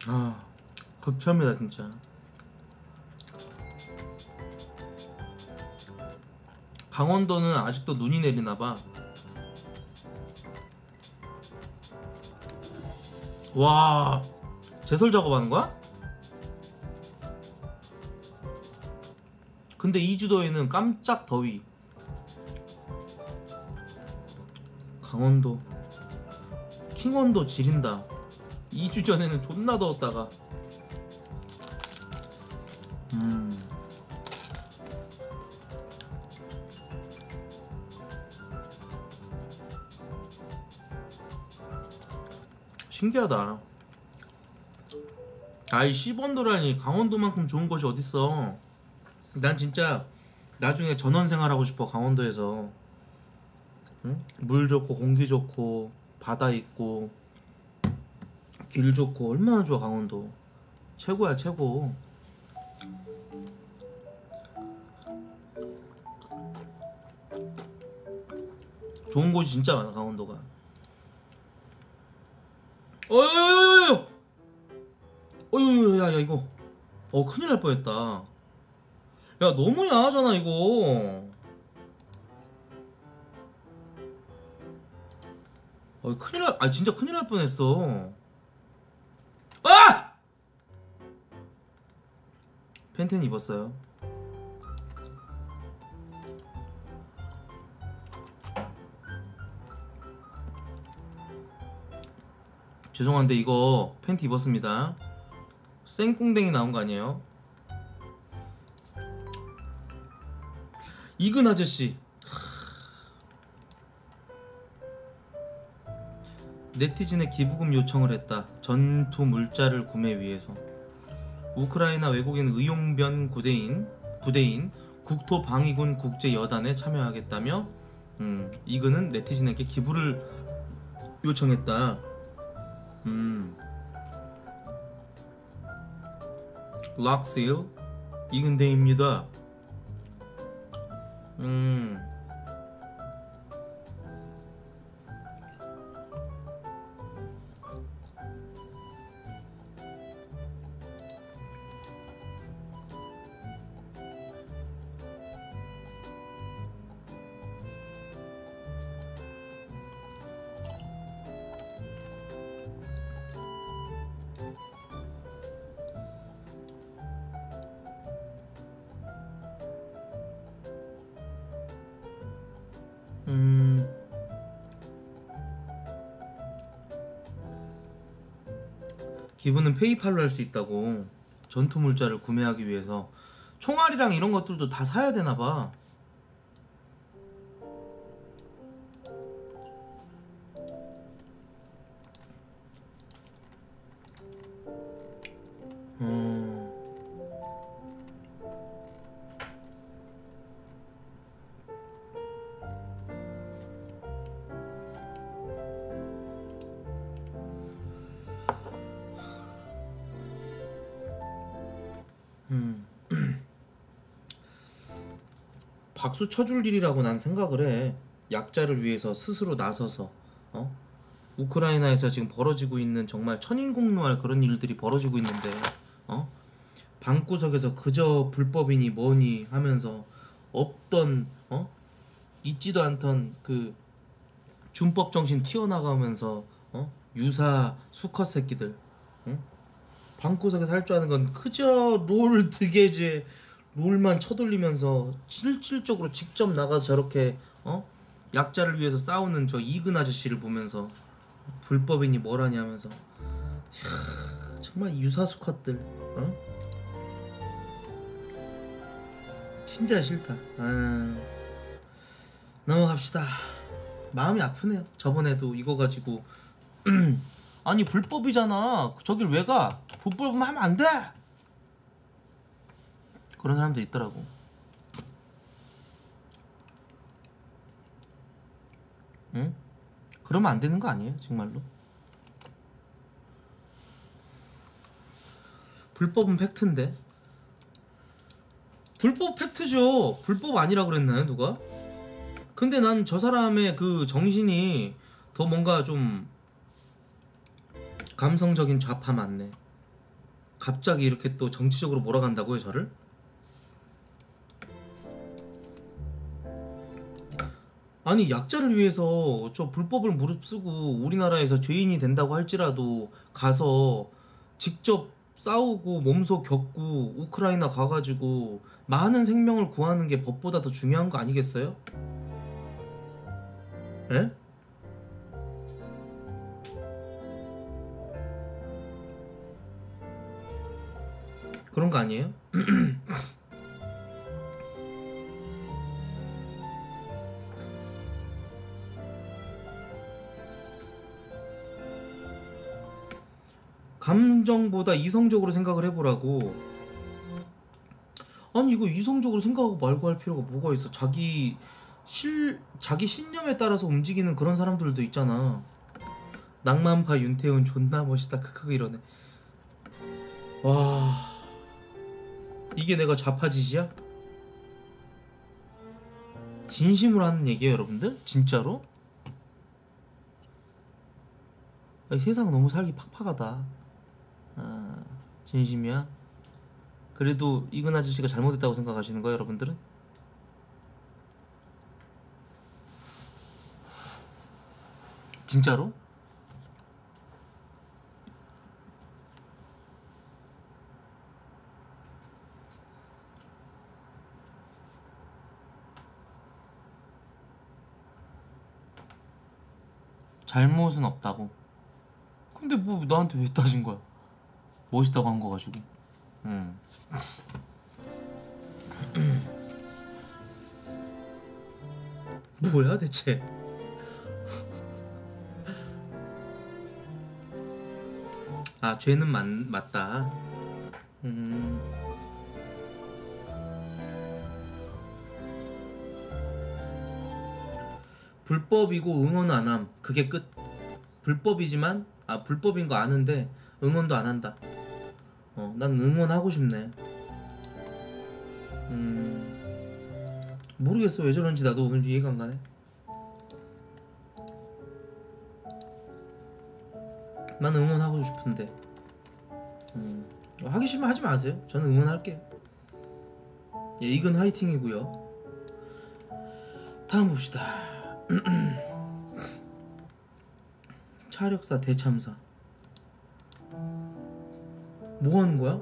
아 극혐이다 진짜. 강원도는 아직도 눈이 내리나봐. 와 제설 작업하는 거야? 근데 이주도에는 깜짝 더위. 강원도. 킹원도 지린다 2주 전에는 존나 더웠다가. 음. 신기하다. 아이 10원도라니 강원도만큼 좋은 곳이 어딨어. 난 진짜 나중에 전원 생활하고 싶어 강원도에서. 응? 물 좋고 공기 좋고 바다 있고 길 좋고 얼마나 좋아 강원도. 최고야 최고. 좋은 곳이 진짜 많아 강원도가. 어여여여여 어여여여 야야 이거. 어 큰일 날 뻔했다. 야 너무 야하잖아 이거. 어 큰일 날아 진짜 큰일 날 뻔했어 아! 팬티는 입었어요. 죄송한데 이거 팬티 입었습니다. 생꽁댕이 나온 거 아니에요? 이근 아저씨 네티즌에 기부금 요청을 했다. 전투 물자를 구매 위해서. 우크라이나 외국인 의용변 부대인 부대인 국토방위군 국제여단에 참여하겠다며 음, 이근은 네티즌에게 기부를 요청했다. 음. 락실 이근대입니다. 음. 음. 페이팔로 할 수 있다고 전투 물자를 구매하기 위해서 총알이랑 이런 것들도 다 사야 되나 봐. 박수 쳐줄 일이라고 난 생각을 해. 약자를 위해서 스스로 나서서 어? 우크라이나에서 지금 벌어지고 있는 정말 천인공노할 그런 일들이 벌어지고 있는데 어? 방구석에서 그저 불법이니 뭐니 하면서 없던 어? 있지도 않던 그 준법 정신 튀어나가면서 어? 유사 수컷 새끼들 응? 방구석에서 할 줄 아는 건 그저 롤 드게제 롤만 쳐돌리면서 실질적으로 직접 나가서 저렇게 어? 약자를 위해서 싸우는 저 이근 아저씨를 보면서 불법이니 뭐라니 하면서. 이야, 정말 유사 수컷들 어? 진짜 싫다. 아 넘어갑시다. 마음이 아프네요. 저번에도 이거 가지고. 아니 불법이잖아. 저길 왜 가? 불법은 하면 안 돼! 그런 사람도 있더라고 응? 그러면 안 되는 거 아니에요 정말로? 불법은 팩트인데 불법 팩트죠 불법 아니라 그랬나요 누가? 근데 난 저 사람의 그 정신이 더 뭔가 좀 감성적인 좌파 맞네. 갑자기 이렇게 또 정치적으로 몰아간다고요, 저를? 아니 약자를 위해서 저 불법을 무릅쓰고 우리나라에서 죄인이 된다고 할지라도 가서 직접 싸우고 몸소 겪고 우크라이나 가가지고 많은 생명을 구하는 게 법보다 더 중요한 거 아니겠어요? 에? 그런 거 아니에요? 감정보다 이성적으로 생각을 해보라고. 아니 이거 이성적으로 생각하고 말고 할 필요가 뭐가 있어? 자기 실 자기 신념에 따라서 움직이는 그런 사람들도 있잖아. 낭만파 윤태훈 존나 멋있다 크크 이러네. 와 이게 내가 좌파짓이야? 진심으로 하는 얘기예요 여러분들? 진짜로? 아니, 세상 너무 살기 팍팍하다 아, 진심이야? 그래도 이근 아저씨가 잘못했다고 생각하시는 거야 여러분들은? 진짜로? 잘못은 없다고. 근데 뭐 나한테 왜 따진 거야? 멋있다고 한 거 가지고. 음. 뭐야 대체? 아 죄는 맞, 맞다. 음. 불법이고 응원 안함 그게 끝. 불법이지만 아 불법인 거 아는데 응원도 안 한다. 어, 난 응원하고 싶네. 음, 모르겠어 왜 저런지 나도 오늘 이해가 안 가네. 난 응원하고 싶은데. 음, 하기 싫으면 하지 마세요. 저는 응원할게요. 예, 이건 화이팅이고요. 다음 봅시다. 차력사 대참사. 뭐 하는 거야?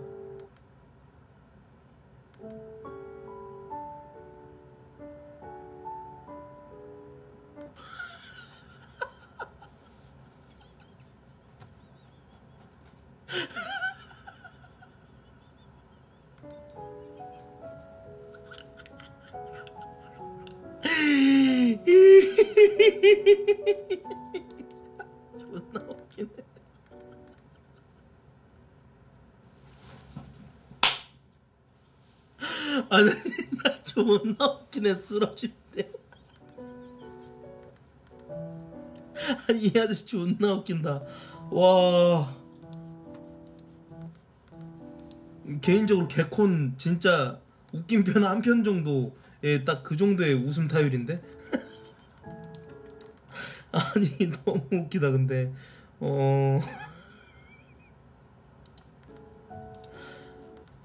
이 아저씨 존나 웃긴다. 와. 개인적으로 개콘 진짜 웃긴 편 한 편 정도에 딱그 정도의 웃음 타율인데? 아니 너무 웃기다 근데. 어.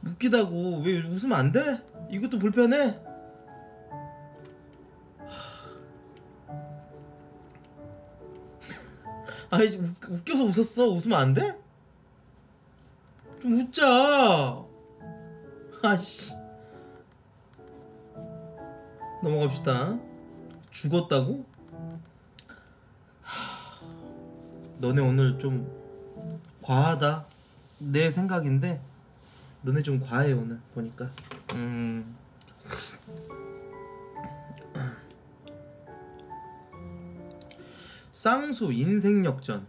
웃기다고. 왜 웃으면 안 돼? 이것도 불편해? 아니 웃, 웃겨서 웃었어? 웃으면 안 돼? 좀 웃자. 아씨. 넘어갑시다. 죽었다고? 하, 너네 오늘 좀 과하다. 내 생각인데 너네 좀 과해 오늘 보니까. 음 쌍수 인생 역전.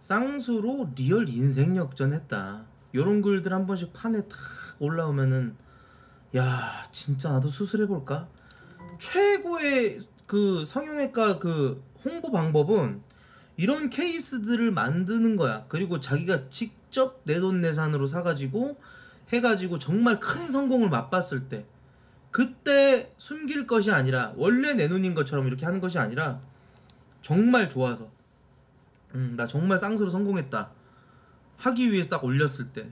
쌍수로 리얼 인생 역전 했다. 요런 글들 한 번씩 판에 탁 올라오면은 야 진짜 나도 수술해볼까? 최고의 그 성형외과 그 홍보 방법은 이런 케이스들을 만드는 거야. 그리고 자기가 직접 내돈내산으로 사가지고 해가지고 정말 큰 성공을 맛봤을 때 그때 숨길 것이 아니라 원래 내 눈인 것처럼 이렇게 하는 것이 아니라 정말 좋아서. 음, 나 정말 쌍수로 성공했다. 하기 위해서 딱 올렸을 때.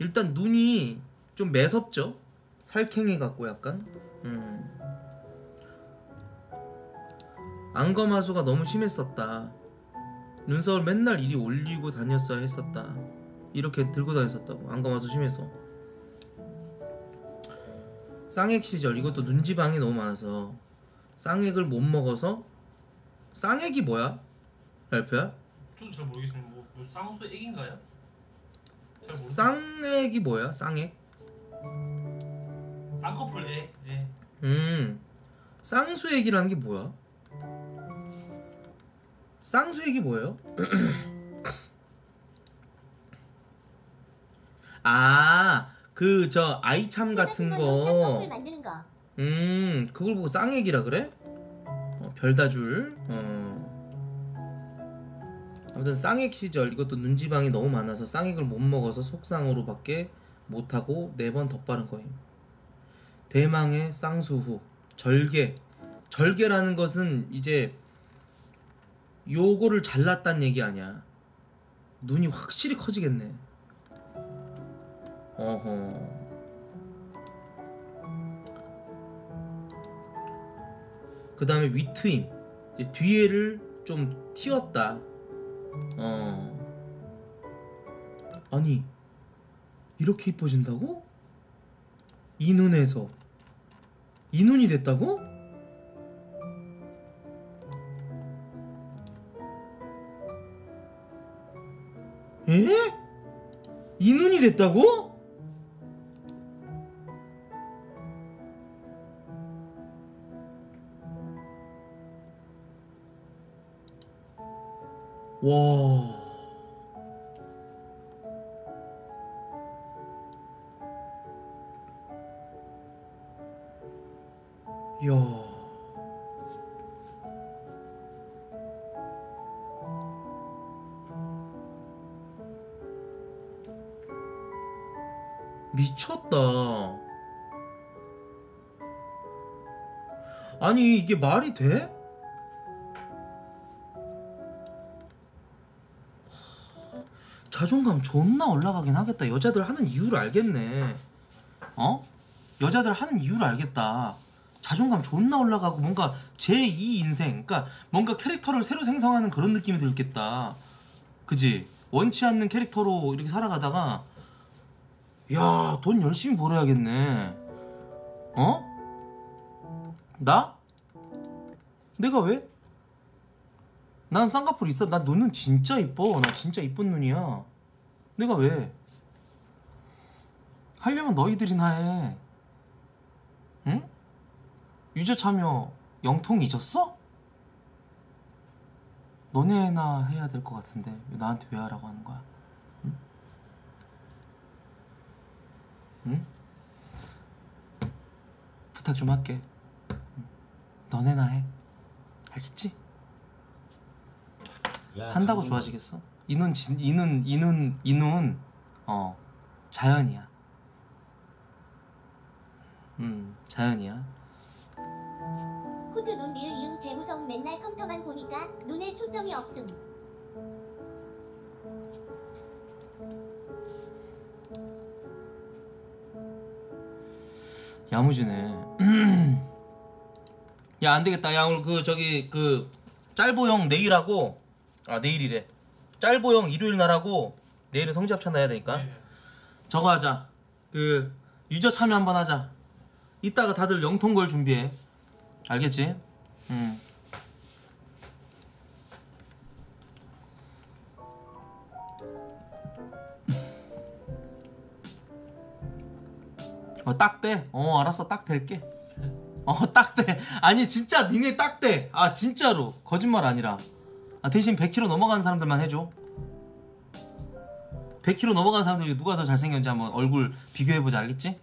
일단 눈이 좀 매섭죠? 살쾡해 갖고 약간? 음. 안검하수가 너무 심했었다. 눈썹을 맨날 이리 올리고 다녔어야 했었다. 이렇게 들고 다녔었다고 안검하수 심해서. 쌍액 시절 이것도 눈지방이 너무 많아서. 쌍액을 못 먹어서 쌍액이 뭐야? 랄프야? 저도 잘 모르겠습니다. 뭐, 뭐 쌍수 액인가요? 쌍액이 뭐야? 쌍액? 쌍꺼풀 액. 예. 음 쌍수액이라는 게 뭐야? 쌍수액이 뭐예요? 아, 그 저 아이참 같은 거. 음, 그걸 보고 쌍액이라 그래? 어, 별다줄. 어. 아무튼 쌍액 시절 이것도 눈지방이 너무 많아서 쌍액을 못 먹어서 속상으로밖에 못 하고 네 번 덧바른 거임. 대망의 쌍수 후 절개. 절개라는 것은 이제 요거를 잘랐단 얘기 아니야. 눈이 확실히 커지겠네. 어허. 그 다음에 위트임. 뒤에를 좀 튀었다. 어. 아니, 이렇게 이뻐진다고? 이 눈에서. 이 눈이 됐다고? 에? 이 눈이 됐다고? 와. 야. 미쳤다. 아니 이게 말이 돼? 자존감 존나 올라가긴 하겠다. 여자들 하는 이유를 알겠네. 어? 여자들 하는 이유를 알겠다. 자존감 존나 올라가고 뭔가 제2 인생, 그러니까 뭔가 캐릭터를 새로 생성하는 그런 느낌이 들겠다. 그지? 원치 않는 캐릭터로 이렇게 살아가다가 야, 돈 열심히 벌어야겠네. 어? 나? 내가 왜? 난 쌍꺼풀 있어. 난 눈은 진짜 이뻐. 나 진짜 이쁜 눈이야. 내가 왜? 하려면 너희들이나 해. 응? 유저 참여 영통 잊었어? 너네나 해야 될 것 같은데 왜 나한테 왜 하라고 하는 거야? 응? 응? 부탁 좀 할게. 응. 너네나 해. 알겠지? 야, 한다고 좋아지겠어? 이눈 진 이눈 이눈 이눈 어 자연이야. 음 자연이야. 코트 눈 리을 이응 대무성 맨날 컴퓨터만 보니까 눈에 초점이 없음. 야무지네. 야 안 되겠다. 야 오늘 그 저기 그 짤보 형 내일 하고 아 내일이래. 짤보 형 일요일 날 하고 내일은 성지 합창 나야 되니까 네. 저거 하자. 그 유저 참여 한번 하자. 이따가 다들 영통 걸 준비해. 알겠지? 음. 어, 딱 돼. 어, 알았어. 딱 될게. 어, 딱 돼. 아니, 진짜 니네 딱 돼. 아, 진짜로. 거짓말 아니라. 아, 대신 100kg 넘어가는 사람들만 해줘. 100kg 넘어가는 사람들 중에 누가 더 잘생겼는지 한번 얼굴 비교해보자. 알겠지?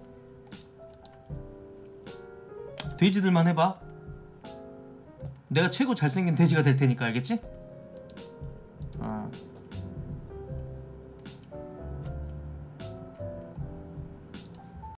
돼지들만 해봐. 내가 최고 잘생긴 돼지가 될 테니까 알겠지? 어.